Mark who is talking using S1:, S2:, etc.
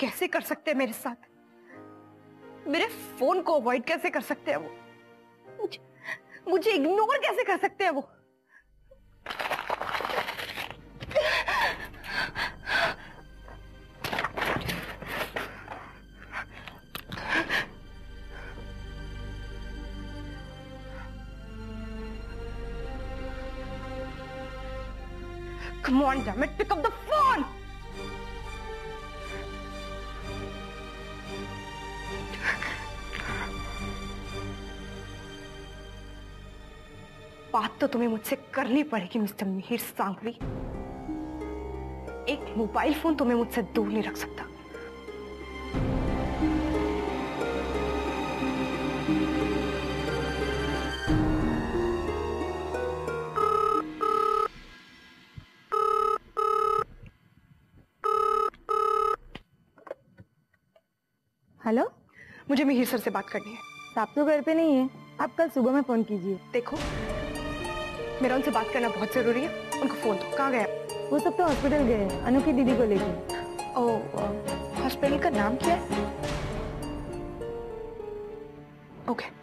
S1: कैसे कर सकते हैं मेरे साथ? मेरे फ़ोन को अवॉइड कैसे कर सकते हैं वो? मुझे मुझे इग्नोर कैसे कर सकते हैं वो? Come on, damn it, pick up the phone! बात तो तुम्हें मुझसे करनी पड़ेगी मिस्टर मिहिर सांगवी एक मोबाइल फ़ोन तुम्हें मुझसे दूर नहीं रख सकता।
S2: हेलो?
S1: मुझे मिहिर सर से बात करनी है।
S2: आप तो घर पे नहीं है। आप कल सुबह में फ़ोन कीजिए।
S1: देखो मेरा उनसे बात करना बहुत ज़रूरी है। उनको फ़ोन दो। कहाँ गया
S2: वो सब तो हॉस्पिटल गए हैं। अनु की दीदी को लेके।
S1: ओ हॉस्पिटल का नाम क्या है? ओके